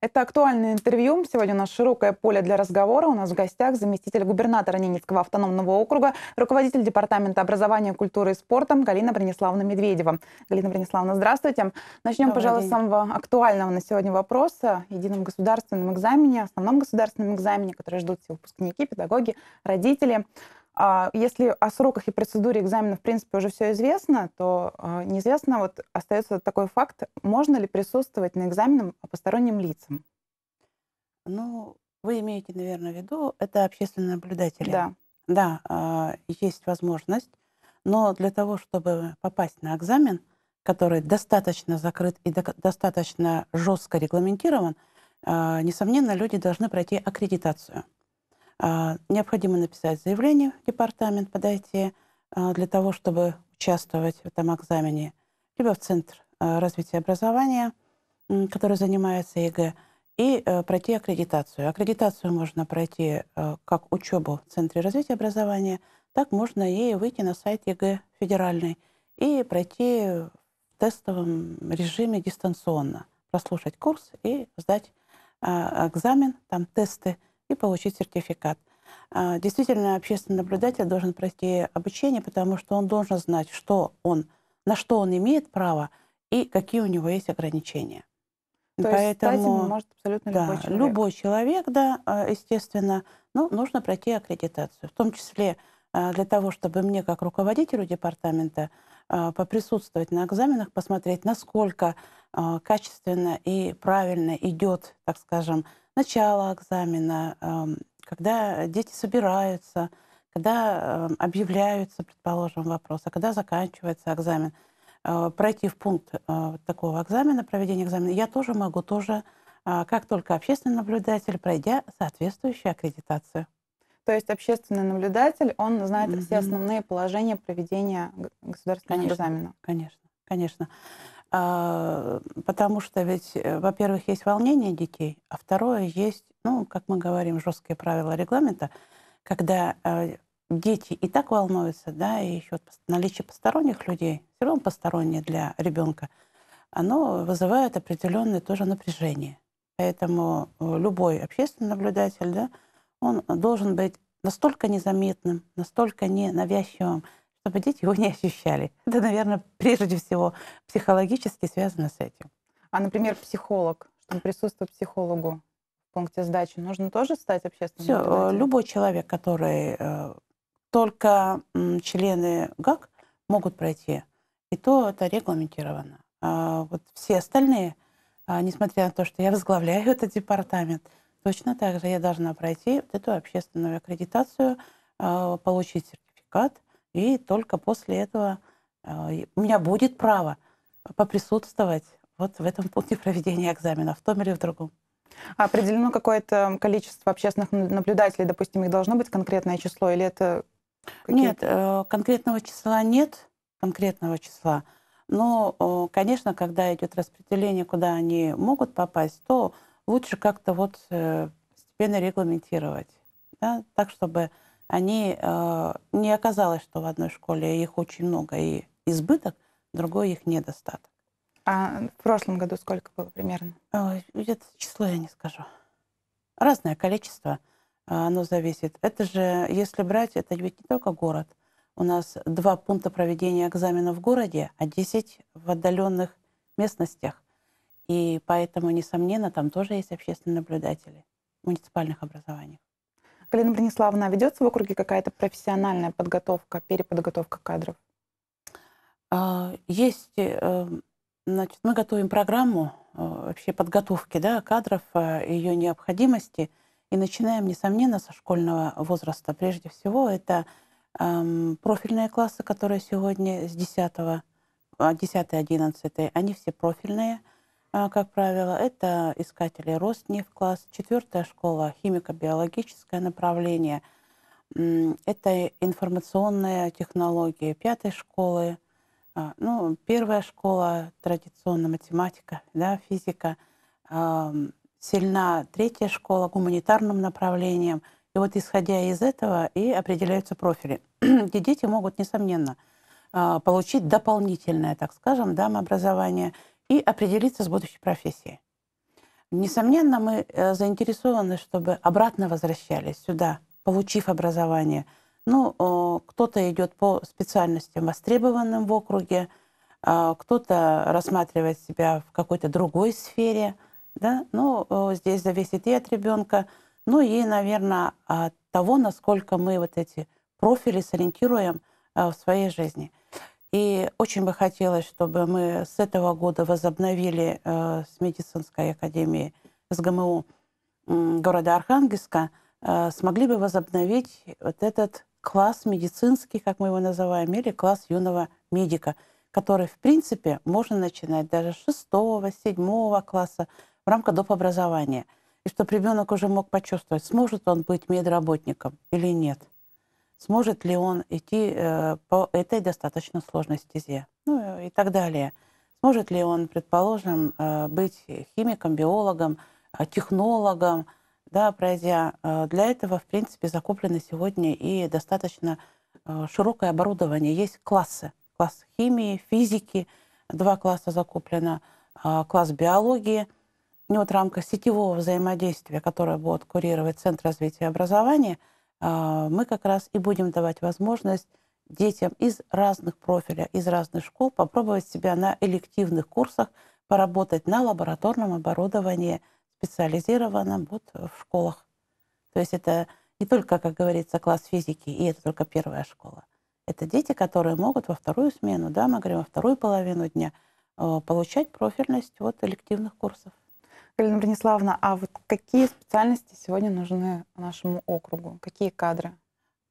Это актуальное интервью. Сегодня у нас широкое поле для разговора. У нас в гостях заместитель губернатора Ненецкого автономного округа, руководитель Департамента образования, культуры и спорта Галина Брониславовна Медведева. Галина Брониславовна, здравствуйте. Начнем, Добрый пожалуй, день. с самого актуального на сегодня вопроса. Едином государственном экзамене, основном государственном экзамене, который ждут все выпускники, педагоги, родители. А если о сроках и процедуре экзамена, в принципе, уже все известно, то а, неизвестно, вот остается такой факт, можно ли присутствовать на экзаменах посторонним лицам? Ну, вы имеете, наверное, в виду, это общественные наблюдатели. Да. Да, а, есть возможность, но для того, чтобы попасть на экзамен, который достаточно закрыт и достаточно жестко регламентирован, несомненно, люди должны пройти аккредитацию. А, необходимо написать заявление в департамент, подойти а, для того, чтобы участвовать в этом экзамене, либо в Центр а, развития образования, который занимается ЕГЭ, и э, пройти аккредитацию. Аккредитацию можно пройти э, как учебу в Центре развития образования, так можно и выйти на сайт ЕГЭ федеральный и пройти в тестовом режиме дистанционно, прослушать курс и сдать экзамен, там тесты – и получить сертификат. А, действительно, общественный наблюдатель должен пройти обучение, потому что он должен знать, что он, на что он имеет право и какие у него есть ограничения. То Поэтому, есть стать может абсолютно да, любой человек. Любой человек, да, а, естественно, но нужно пройти аккредитацию. В том числе а, для того, чтобы мне, как руководителю департамента, поприсутствовать на экзаменах, посмотреть, насколько качественно и правильно идет, так скажем, начало экзамена, когда дети собираются, когда объявляются, предположим, вопрос, а когда заканчивается экзамен, э, пройти в пункт э, такого экзамена, проведения экзамена, я тоже могу, тоже, а, как только общественный наблюдатель, пройдя соответствующую аккредитацию. То есть общественный наблюдатель, он знает mm-hmm. все основные положения проведения государственного конечно, экзамена. Конечно, конечно. А, потому что ведь, э, во-первых, есть волнение детей, а второе есть, ну, как мы говорим, жесткие правила регламента, когда э, дети и так волнуются, да, и еще наличие посторонних людей, все равно постороннее для ребенка, оно вызывает определенное тоже напряжение. Поэтому э, любой общественный наблюдатель, да, он должен быть настолько незаметным, настолько ненавязчивым, чтобы дети его не ощущали. Это, наверное, прежде всего психологически связано с этим. А, например, психолог, чтобы присутствовать психологу в пункте сдачи, нужно тоже стать общественным Все, любой человек, который э, только э, члены ГАК могут пройти, и то это регламентировано. А вот все остальные, э, несмотря на то, что я возглавляю этот департамент, точно так же я должна пройти вот эту общественную аккредитацию, э, получить сертификат, и только после этого э, у меня будет право поприсутствовать вот в этом пункте проведения экзамена, в том или в другом. А определено какое-то количество общественных наблюдателей, допустим, их должно быть конкретное число, или это... Нет, э, конкретного числа нет, конкретного числа. Но, э, конечно, когда идет распределение, куда они могут попасть, то лучше как-то вот постепенно регламентировать, да, так, чтобы они э, не оказалось, что в одной школе их очень много и избыток, другой их недостаток. А в прошлом году сколько было примерно? Где-то число я не скажу. Разное количество, э, оно зависит. Это же, если брать, это ведь не только город. У нас два пункта проведения экзамена в городе, а 10 в отдаленных местностях. И поэтому, несомненно, там тоже есть общественные наблюдатели в муниципальных образованиях. Галина Брониславовна, а ведется в округе какая-то профессиональная подготовка, переподготовка кадров? А, есть, э, значит, мы готовим программу э, вообще подготовки да, кадров, э, ее необходимости, и начинаем, несомненно, со школьного возраста. Прежде всего, это эм, профильные классы, которые сегодня с 10, 10-11, они все профильные – а, как правило, это искатели Роснефть класс, четвертая школа химико-биологическое направление, это информационная технология пятой школы, а, ну, первая школа традиционно математика, да, физика, сильна третья школа гуманитарным направлением. И вот исходя из этого и определяются профили, где дети могут, несомненно, а, получить дополнительное, так скажем, да, образование – и определиться с будущей профессией. Несомненно, мы э, заинтересованы, чтобы обратно возвращались сюда, получив образование. Ну, кто-то идет по специальностям, востребованным в округе, а, кто-то рассматривает себя в какой-то другой сфере, да, ну, здесь зависит и от ребенка, ну и, наверное, от того, насколько мы вот эти профили сориентируем в своей жизни. И очень бы хотелось, чтобы мы с этого года возобновили э, с медицинской академией СГМУ города Архангельска, э, смогли бы возобновить вот этот класс медицинский, как мы его называем, или класс юного медика, который, в принципе, можно начинать даже с шестого, седьмого класса в рамках доп. образования. И чтобы ребенок уже мог почувствовать, сможет он быть медработником или нет – сможет ли он идти э, по этой достаточно сложной стезе, ну и так далее. Сможет ли он, предположим, э, быть химиком, биологом, э, технологом, да, пройдя. Для этого, в принципе, закуплено сегодня и достаточно широкое оборудование. Есть классы. Класс химии, физики, два класса закуплено, класс биологии. И вот в рамках сетевого взаимодействия, которое будет курировать Центр развития образования – мы как раз и будем давать возможность детям из разных профилей, из разных школ попробовать себя на элективных курсах, поработать на лабораторном оборудовании, специализированном вот в школах. То есть это не только, как говорится, класс физики, и это только первая школа. Это дети, которые могут во вторую смену, да, мы говорим, во вторую половину дня э, получать профильность вот элективных курсов. Галина Брониславовна, а вот какие специальности сегодня нужны нашему округу? Какие кадры?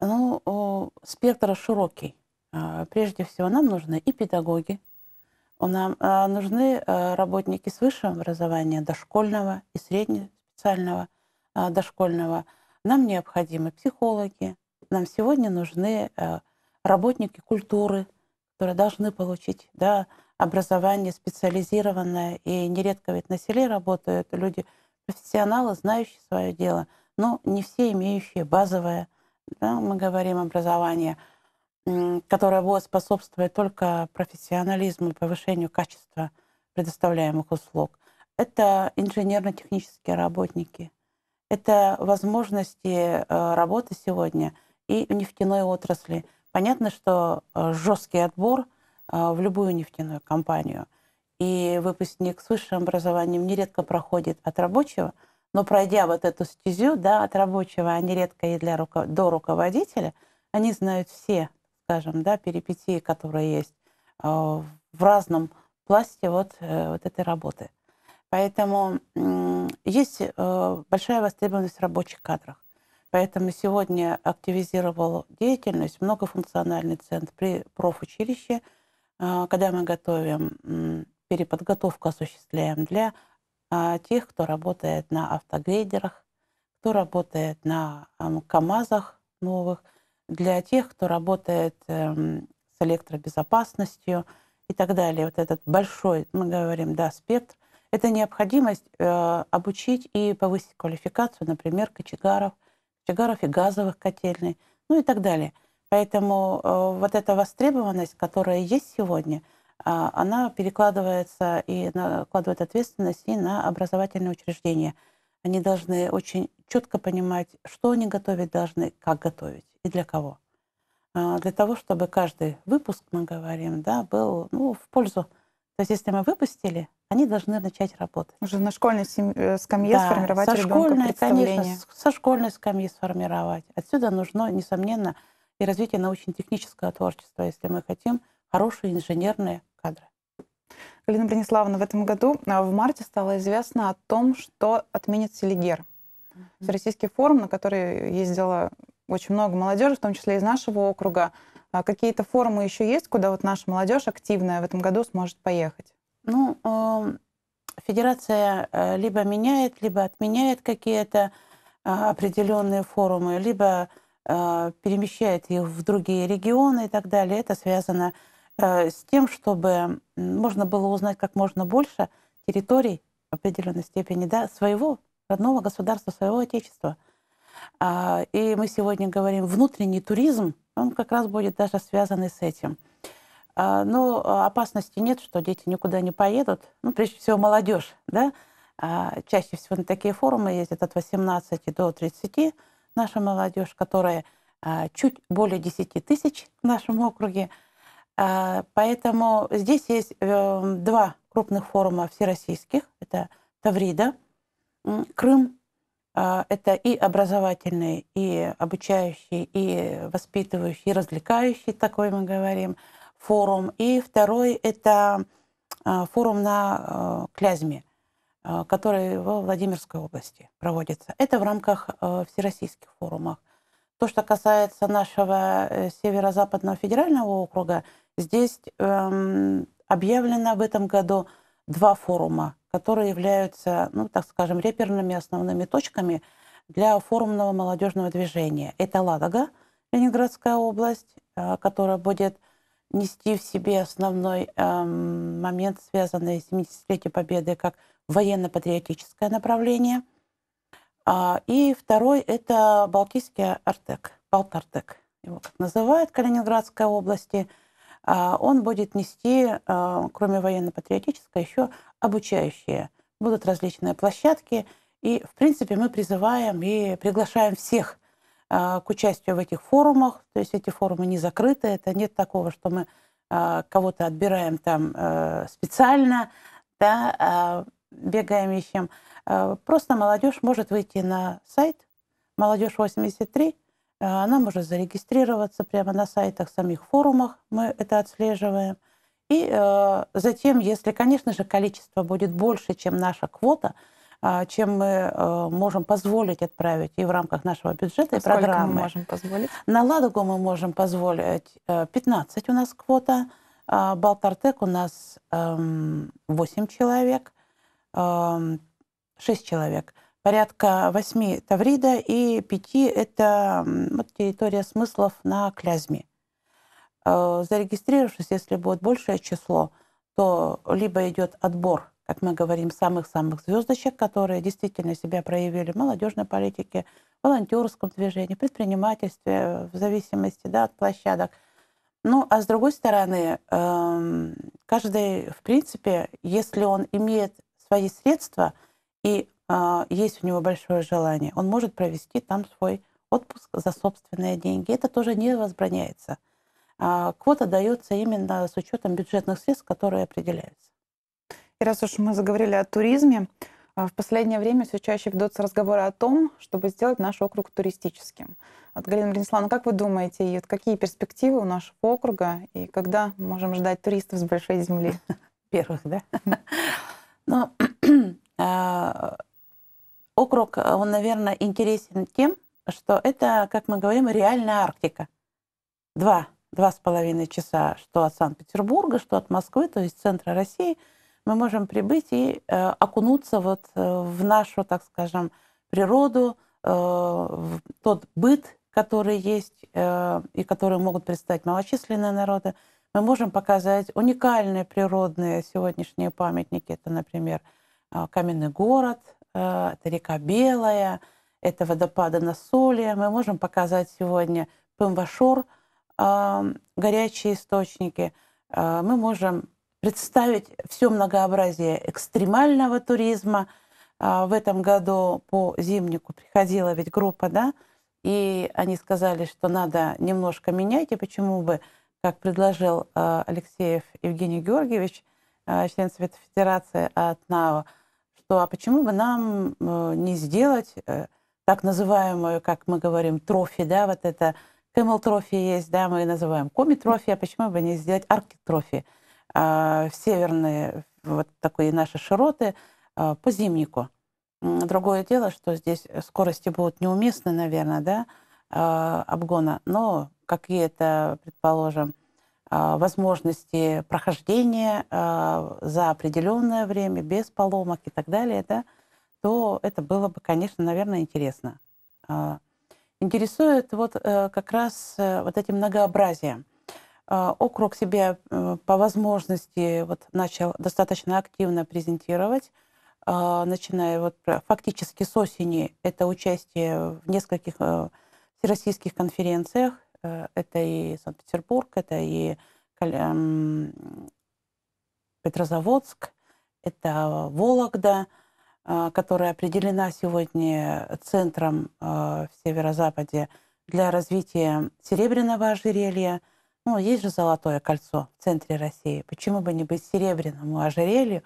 Ну, спектр широкий. А, прежде всего, нам нужны и педагоги, нам а, нужны а, работники с высшим образованием, дошкольного и среднеспециального дошкольного. Нам необходимы психологи, нам сегодня нужны работники культуры, которые должны получить да, образование специализированное, и нередко ведь на селе работают люди, профессионалы, знающие свое дело, но не все имеющие базовое, да, мы говорим, образование, которое будет способствовать только профессионализму и повышению качества предоставляемых услуг. Это инженерно-технические работники, это возможности э, работы сегодня и в нефтяной отрасли. Понятно, что э, жесткий отбор – в любую нефтяную компанию. И выпускник с высшим образованием нередко проходит от рабочего, но пройдя вот эту стезю, да, от рабочего, а нередко и для руко... до руководителя, они знают все, скажем, да, перипетии, которые есть э, в разном пласте вот, э, вот этой работы. Поэтому есть э, большая востребованность в рабочих кадрах. Поэтому сегодня активизировал деятельность многофункциональный центр при профучилище – а, когда мы готовим, переподготовку осуществляем для а, тех, кто работает на автогрейдерах, кто работает на КАМАЗах новых, для тех, кто работает эм, с электробезопасностью и так далее. Вот этот большой, мы говорим, да, спектр. Это необходимость э, обучить и повысить квалификацию, например, кочегаров, кочегаров и газовых котельной, ну и так далее – Поэтому э, вот эта востребованность, которая есть сегодня, а, она перекладывается и накладывает ответственность и на образовательные учреждения. Они должны очень четко понимать, что они готовить должны, как готовить и для кого. А, для того, чтобы каждый выпуск, мы говорим, да, был ну, в пользу. То есть если мы выпустили, они должны начать работать. Уже на школьной э, скамье да, сформировать со школьной, конечно, со школьной скамьи сформировать. Отсюда нужно, несомненно, и развитие научно-технического творчества, если мы хотим хорошие инженерные кадры. Галина Брониславовна, в этом году а, в марте стало известно о том, что отменит Селигер. Mm-hmm. Российский форум, на который ездило очень много молодежи, в том числе из нашего округа. А какие-то форумы еще есть, куда вот наша молодежь активная в этом году сможет поехать? Ну, эм, федерация э, либо меняет, либо отменяет какие-то а, определенные форумы, либо перемещает их в другие регионы и так далее. Это связано э, с тем, чтобы можно было узнать как можно больше территорий в определенной степени да, своего родного государства, своего отечества. А, и мы сегодня говорим, внутренний туризм, он как раз будет даже связан с этим. А, но опасности нет, что дети никуда не поедут, ну, прежде всего, молодежь, да, Чаще всего на такие форумы ездят от 18 до 30 наша молодежь, которая чуть более 10 тысяч в нашем округе. Поэтому здесь есть э, два крупных форума всероссийских. Это Таврида, Крым. Это и образовательный, и обучающий, и воспитывающий, и развлекающий, такой мы говорим, форум. И второй – это форум на Клязьме, который в Владимирской области проводится. Это в рамках всероссийских форумов. То, что касается нашего э, северо-западного федерального округа, здесь эм, объявлено в этом году два форума, которые являются, ну, так скажем, реперными основными точками для форумного молодежного движения. Это Ладога, Ленинградская область, э, которая будет нести в себе основной эм, момент, связанный с 70-летием Победы, как военно-патриотическое направление – а, и второй – это Балтийский Артек, Балтартек, его как называют, Калининградской области. А, он будет нести, а, кроме военно-патриотической, еще обучающие. Будут различные площадки. И, в принципе, мы призываем и приглашаем всех к участию в этих форумах. То есть эти форумы не закрыты. Это нет такого, что мы кого-то отбираем там э, специально, да, бегаем, ищем. Э, просто молодежь может выйти на сайт «Молодежь 83», э, она может зарегистрироваться прямо на сайтах самих форумах, мы это отслеживаем. И э, затем, если, конечно же, количество будет больше, чем наша квота, чем мы можем позволить отправить и в рамках нашего бюджета и Сколько программы. мы можем позволить? На Ладогу мы можем позволить 15 у нас квота, Балтартек у нас 8 эм, человек, эм, шесть человек. Порядка восьми Таврида и пяти – это вот, территория смыслов на Клязьме. Э, зарегистрировавшись, если будет большее число, то либо идет отбор, как мы говорим, самых-самых звездочек, которые действительно себя проявили в молодежной политике, волонтерском движении, предпринимательстве, в зависимости да, от площадок. Ну, а с другой стороны, каждый, в принципе, если он имеет свои средства – и э, есть у него большое желание, он может провести там свой отпуск за собственные деньги. Это тоже не возбраняется. А квота дается именно с учетом бюджетных средств, которые определяются. И раз уж мы заговорили о туризме, а, в последнее время все чаще ведутся разговоры о том, чтобы сделать наш округ туристическим. Вот, Галина Брониславовна, как вы думаете, и вот какие перспективы у нашего округа, и когда можем ждать туристов с большой земли? Первых, да? Ну, А, округ, он, наверное, интересен тем, что это, как мы говорим, реальная Арктика. Два, два с половиной часа, что от Санкт-Петербурга, что от Москвы, то есть центра России, мы можем прибыть и э, окунуться вот э, в нашу, так скажем, природу, э, в тот быт, который есть э, и который могут представить малочисленные народы. Мы можем показать уникальные природные сегодняшние памятники. Это, например, а, каменный город, э, это река Белая, это водопады на соли. Мы можем показать сегодня Пымбашор, а, горячие источники. А, мы можем представить все многообразие экстремального туризма. В этом году по зимнику приходила ведь группа, да, и они сказали, что надо немножко менять, и почему бы, как предложил Алексеев Евгений Георгиевич, член Совета Федерации от НАО, что а почему бы нам э, не сделать э, так называемую, как мы говорим, трофи, да, вот это Camel трофи есть, да, мы называем коми трофи, а почему бы не сделать арктик трофи а, в северные вот такие наши широты а, по зимнику. Другое дело, что здесь скорости будут неуместны, наверное, да, а, обгона, но какие-то, предположим, а, возможности прохождения а, за определенное время, без поломок и так далее, да, то это было бы, конечно, наверное, интересно. А, интересует вот э, как раз э, вот этим многообразием. Округ себя э, по возможности вот начал достаточно активно презентировать, начиная вот фактически с осени это участие в нескольких всероссийских конференциях, это и Санкт-Петербург, это и Петрозаводск, это Вологда, которая определена сегодня центром в северо-западе для развития серебряного ожерелья. Ну, есть же золотое кольцо в центре России. Почему бы не быть серебряному ожерелью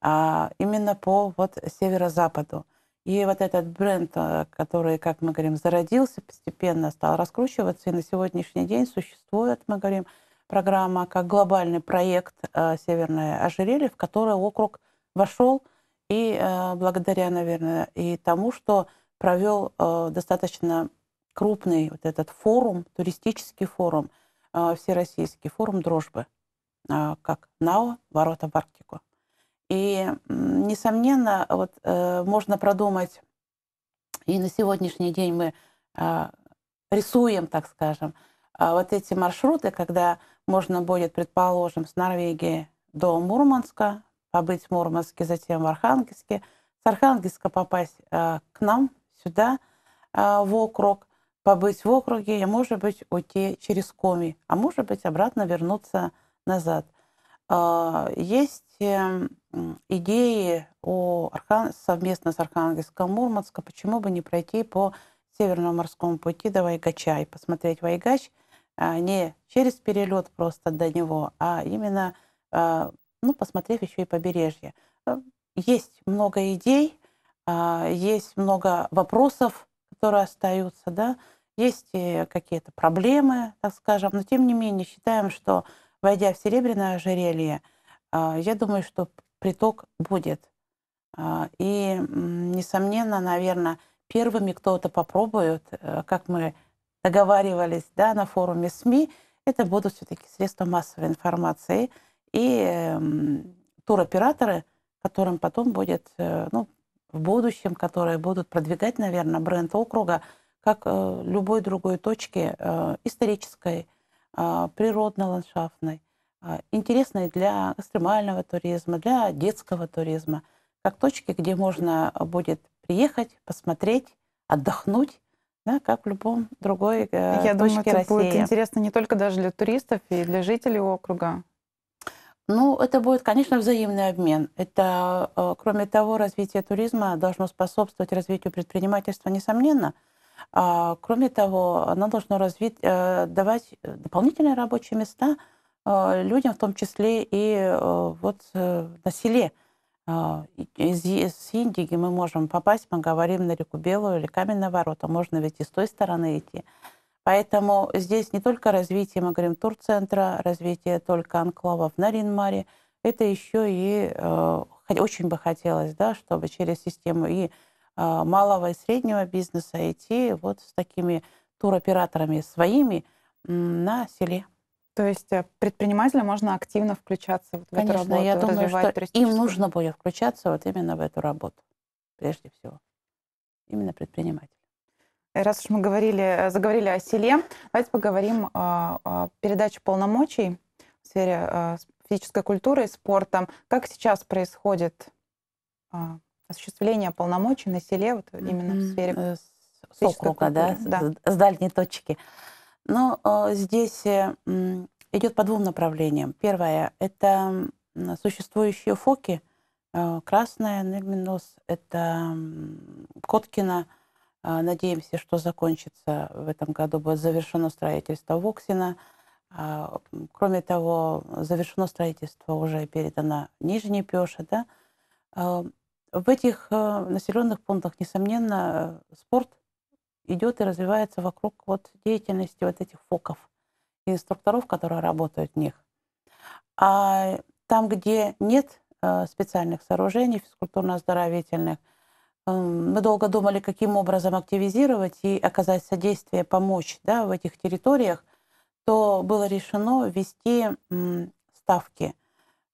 а, именно по вот северо-западу? И вот этот бренд, э, который, как мы говорим, зародился, постепенно стал раскручиваться, и на сегодняшний день существует, мы говорим, программа как глобальный проект э, «Северное ожерелье», в который округ вошел, и э, благодаря, наверное, и тому, что провел достаточно крупный вот этот форум, туристический форум, всероссийский форум дружбы, как НАО «Ворота в Арктику». И, несомненно, вот, э, можно продумать, и на сегодняшний день мы э, рисуем, так скажем, э, вот эти маршруты, когда можно будет, предположим, с Норвегии до Мурманска, побыть в Мурманске, затем в Архангельске, с Архангельска попасть э, к нам сюда, э, в округ, побыть в округе, и, может быть, уйти через Коми, а может быть, обратно вернуться назад. Э, есть эм, идеи о Архан... совместно с Архангельском Мурманском, почему бы не пройти по Северному морскому пути до Вайгача и посмотреть Вайгач а, не через перелет просто до него, а именно а, ну, посмотрев еще и побережье. Э, есть много идей, а, есть много вопросов, которые остаются, да, есть какие-то проблемы, так скажем, но тем не менее считаем, что войдя в Серебряное ожерелье, я думаю, что приток будет. А, и, несомненно, наверное, первыми кто-то попробует, э, как мы договаривались да, на форуме СМИ, это будут все-таки средства массовой информации и туроператоры, которым потом будет, э, ну, в будущем, которые будут продвигать, наверное, бренд округа, как э, любой другой точки исторической, природно-ландшафтной. А, интересные для экстремального туризма, для детского туризма, как точки, где можно будет приехать, посмотреть, отдохнуть, да, как в любом другой э, Я точке думаю, это России. будет интересно не только даже для туристов и для жителей округа. Ну, это будет, конечно, взаимный обмен. Это, э, кроме того, развитие туризма должно способствовать развитию предпринимательства, несомненно. А, кроме того, оно должно развить, э, давать дополнительные рабочие места – Э, людям, в том числе и э, вот э, на селе. Из, из Индии мы можем попасть, мы говорим на реку Белую или Каменные ворота, можно ведь и с той стороны идти. Поэтому здесь не только развитие, мы говорим, турцентра, развитие только анклавов на Ринмаре, это еще и э, очень бы хотелось, да, чтобы через систему и э, малого и среднего бизнеса идти вот с такими туроператорами своими на селе. То есть э, предпринимателям можно активно включаться вот в Конечно, эту работу, я думаю, что им нужно будет включаться вот именно в эту работу, прежде всего. Именно предприниматель. Э, раз уж мы говорили, э, заговорили о селе, давайте поговорим о, о передаче полномочий в сфере физической культуры и спорта. Как сейчас происходит осуществление полномочий на селе, вот именно mm-hmm. в сфере с округа, да, да, с дальней точки. Но э, здесь э, идет по двум направлениям. Первое – это существующие фоки. Э, красная, Негминос, это Коткина. Надеемся, что закончится в этом году, будет завершено строительство Воксина. Э, кроме того, завершено строительство уже передано Нижний Пеша. Да? В этих населенных пунктах, несомненно, спорт – идет и развивается вокруг вот деятельности вот этих фоков инструкторов, которые работают в них. А там, где нет э, специальных сооружений физкультурно-оздоровительных, эм, мы долго думали, каким образом активизировать и оказать содействие, помочь да, в этих территориях, то было решено ввести ставки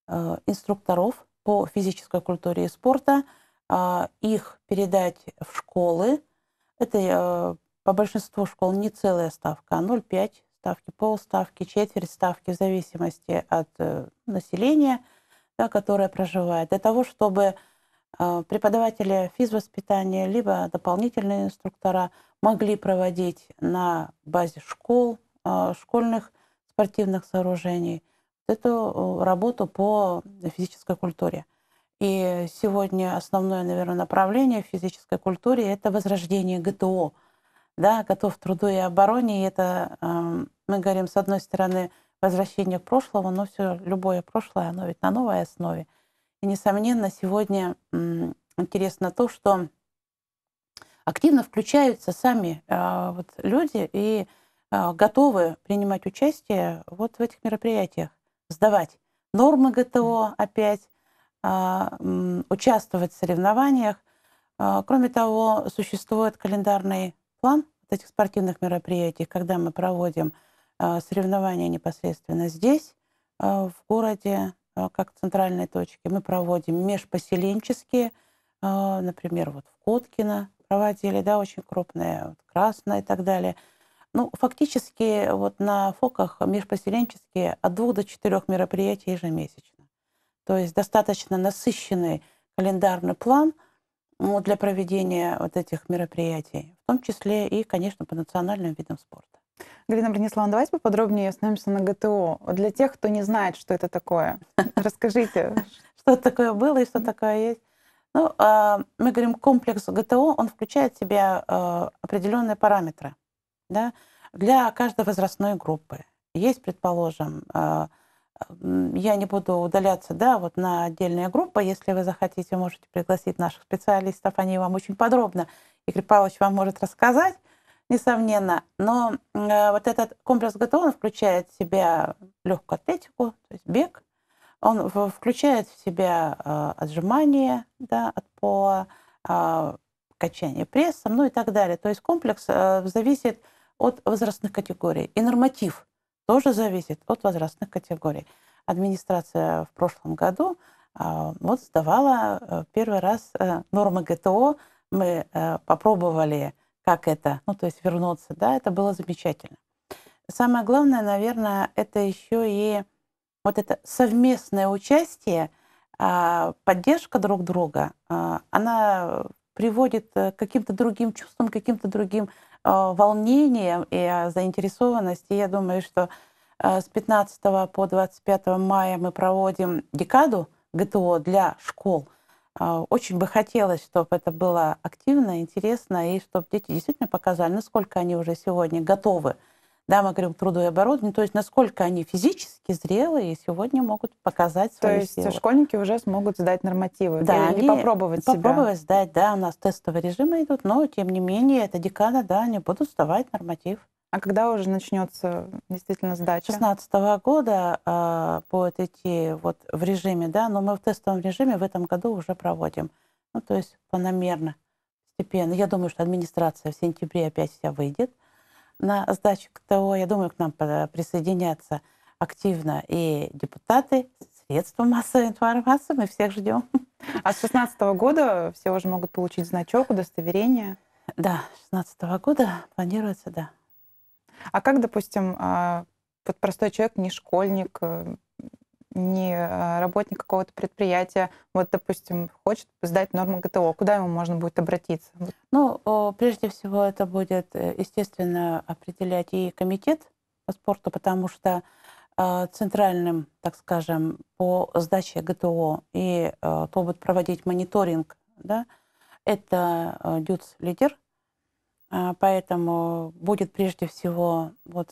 э, инструкторов по физической культуре и спорта, а, их передать в школы, это э, по большинству школ не целая ставка, а 0,5 ставки, полставки, четверть ставки в зависимости от э, населения, да, которое проживает, для того, чтобы э, преподаватели физвоспитания либо дополнительные инструктора могли проводить на базе школ, школьных спортивных сооружений эту работу по физической культуре. И сегодня основное, наверное, направление в физической культуре – это возрождение ГТО. Да, готов к труду и обороне. И это, э, мы говорим, с одной стороны, возвращение к прошлому, но все любое прошлое, оно ведь на новой основе. И, несомненно, сегодня э, интересно то, что активно включаются сами э, вот, люди и э, готовы принимать участие вот в этих мероприятиях, сдавать нормы ГТО опять, участвовать в соревнованиях. Э, кроме того, существует календарный план этих спортивных мероприятий, когда мы проводим э, соревнования непосредственно здесь, в городе, как центральной точке. Мы проводим межпоселенческие, например, вот в Коткино, проводили, да, очень крупные, вот, красная и так далее. Ну, фактически вот на ФОКах межпоселенческие от двух до четырех мероприятий ежемесячно. То есть достаточно насыщенный календарный план ну, для проведения вот этих мероприятий, в том числе и, конечно, по национальным видам спорта. Галина Брониславовна, давайте поподробнее остановимся на ГТО. Для тех, кто не знает, что это такое, расскажите. Что такое было и что такое есть. Ну, а, мы говорим, комплекс ГТО, он включает в себя а, определенные параметры да, для каждой возрастной группы. Есть, предположим, а, я не буду удаляться да, вот на отдельные группы. Если вы захотите, можете пригласить наших специалистов. Они вам очень подробно, Игорь Павлович вам может рассказать, несомненно. Но вот этот комплекс ГТО он включает в себя легкую атлетику, то есть бег, он включает в себя э, отжимание да, от пола, э, качание прессом, ну и так далее. То есть комплекс э, зависит от возрастных категорий. И норматив тоже зависит от возрастных категорий. Администрация в прошлом году вот сдавала первый раз нормы ГТО. Мы попробовали, как это, ну то есть вернуться, да, это было замечательно. Самое главное, наверное, это еще и вот это совместное участие, а, поддержка друг друга, а, она приводит к каким-то другим чувствам, каким-то другим а, волнениям и заинтересованности. Я думаю, что с 15 по 25 мая мы проводим декаду ГТО для школ. Очень бы хотелось, чтобы это было активно, интересно, и чтобы дети действительно показали, насколько они уже сегодня готовы да, мы говорим труду и оборудованию, то есть насколько они физически зрелые и сегодня могут показать свою То есть силу. школьники уже смогут сдать нормативы да, или, они попробовать попробовать себя. сдать, да, у нас тестовые режимы идут, но тем не менее это декада, да, они будут сдавать норматив. А когда уже начнется действительно сдача? 16 года э, будет идти вот в режиме, да, но мы в тестовом режиме в этом году уже проводим. Ну, то есть планомерно, постепенно. Я думаю, что администрация в сентябре опять вся выйдет на сдачу КТО. Я думаю, к нам присоединятся активно и депутаты, средства массовой информации. Мы всех ждем. А с 2016 года все уже могут получить значок, удостоверение? Да, с 2016 года планируется, да. А как, допустим, а, вот простой человек, не школьник, э, не а, работник какого-то предприятия, вот, допустим, хочет сдать норму ГТО, куда ему можно будет обратиться? Ну, прежде всего, это будет, э, естественно, определять и комитет по спорту, потому что а, центральным, так скажем, по сдаче ГТО и а, кто будет проводить мониторинг, да, это ДЮЦ-лидер, поэтому будет прежде всего вот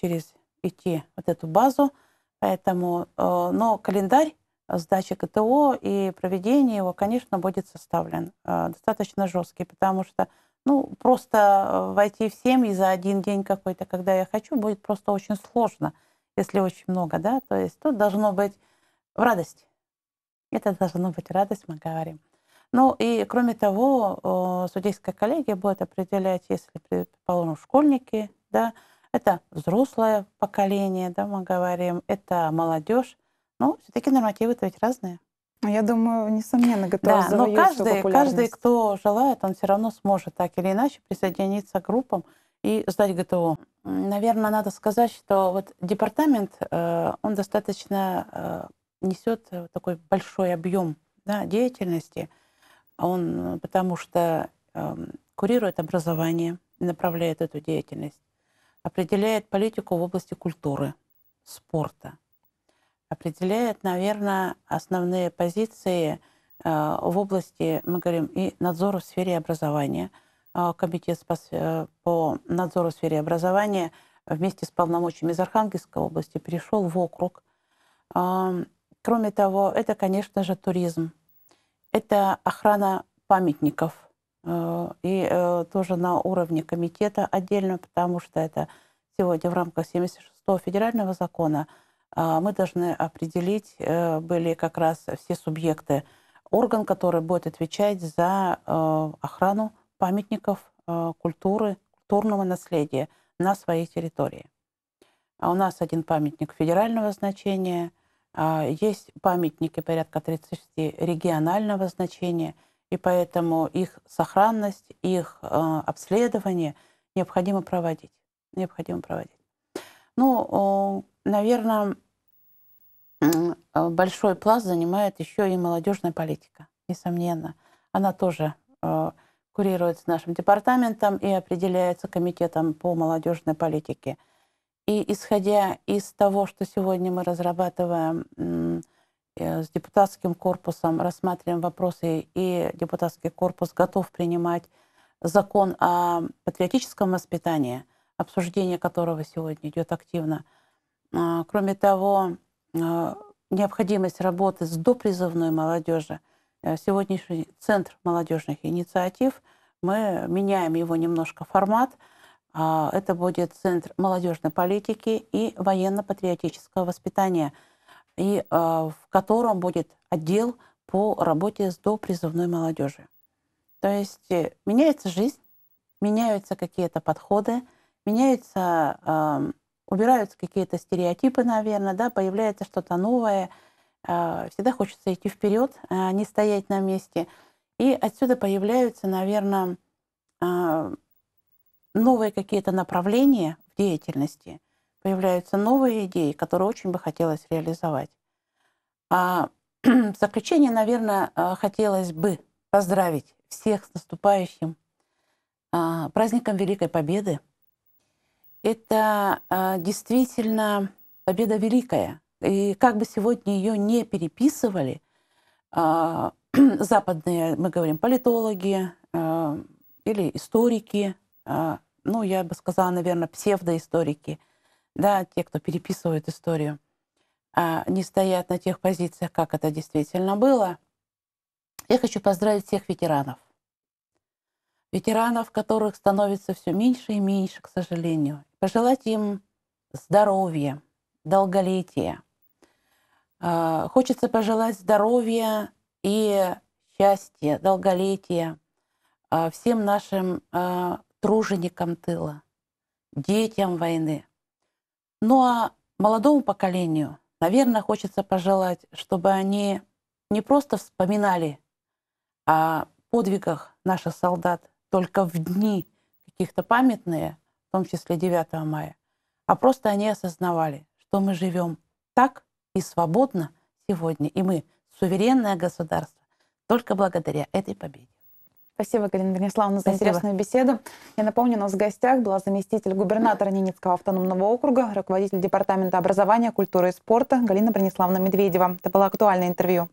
через идти вот эту базу, Поэтому, э, но календарь сдачи КТО и проведение его, конечно, будет составлен э, достаточно жесткий, потому что ну, просто э, войти в семьи за один день какой-то, когда я хочу, будет просто очень сложно, если очень много, да, то есть тут должно быть радость. Это должно быть радость, мы говорим. Ну и кроме того, судейская коллегия будет определять, если, предположим, школьники, да, это взрослое поколение, да, мы говорим, это молодежь. Но все-таки нормативы-то ведь разные. Я думаю, несомненно, готовы Да, но каждый, каждый, кто желает, он все равно сможет так или иначе присоединиться к группам и сдать ГТО. Наверное, надо сказать, что вот департамент, э, он достаточно э, несет такой большой объем да, деятельности, он, потому что эм, курирует образование, направляет эту деятельность определяет политику в области культуры, спорта, определяет, наверное, основные позиции в области, мы говорим, и надзора в сфере образования. Комитет по надзору в сфере образования вместе с полномочиями из Архангельской области перешел в округ. Кроме того, это, конечно же, туризм. Это охрана памятников. И тоже на уровне комитета отдельно, потому что это сегодня в рамках 76-го федерального закона а, мы должны определить, э, были как раз все субъекты, орган, который будет отвечать за э, охрану памятников э, культуры, культурного наследия на своей территории. А у нас один памятник федерального значения, а, есть памятники порядка 36 регионального значения, и поэтому их сохранность, их обследование необходимо проводить необходимо проводить. Ну, наверное, большой пласт занимает еще и молодежная политика, несомненно. Она тоже э, курируется нашим департаментом и определяется комитетом по молодежной политике. И исходя из того, что сегодня мы разрабатываем э, с депутатским корпусом, рассматриваем вопросы, и депутатский корпус готов принимать закон о патриотическом воспитании – обсуждение которого сегодня идет активно. А, кроме того, а, необходимость работы с допризывной молодежи. Э, сегодняшний Центр молодежных инициатив, мы меняем его немножко формат. А, это будет Центр молодежной политики и военно-патриотического воспитания, и в котором будет отдел по работе с допризывной молодежью. То есть э, меняется жизнь, меняются какие-то подходы, меняются, э, убираются какие-то стереотипы, наверное, да, появляется что-то новое. Э, всегда хочется идти вперед, а не стоять на месте. И отсюда появляются, наверное, э, новые какие-то направления в деятельности, появляются новые идеи, которые очень бы хотелось реализовать. А в заключение, наверное, хотелось бы поздравить всех с наступающим праздником Великой Победы, это действительно победа великая. И как бы сегодня ее не переписывали, западные, мы говорим, политологи или историки, ну, я бы сказала, наверное, псевдоисторики, да, те, кто переписывают историю, э, не стоят на тех позициях, как это действительно было. Я хочу поздравить всех ветеранов ветеранов, которых становится все меньше и меньше, к сожалению. Пожелать им здоровья, долголетия. А, хочется пожелать здоровья и счастья, долголетия а, всем нашим а, труженикам тыла, детям войны. Ну а молодому поколению, наверное, хочется пожелать, чтобы они не просто вспоминали о подвигах наших солдат, только в дни каких-то памятные, в том числе 9 мая, а просто они осознавали, что мы живем так и свободно сегодня, и мы суверенное государство только благодаря этой победе. Спасибо, Галина Станиславовна, за интересную беседу. Я напомню, у нас в гостях была заместитель губернатора Ненецкого автономного округа, руководитель Департамента образования, культуры и спорта Галина Брониславовна Медведева. Это было актуальное интервью.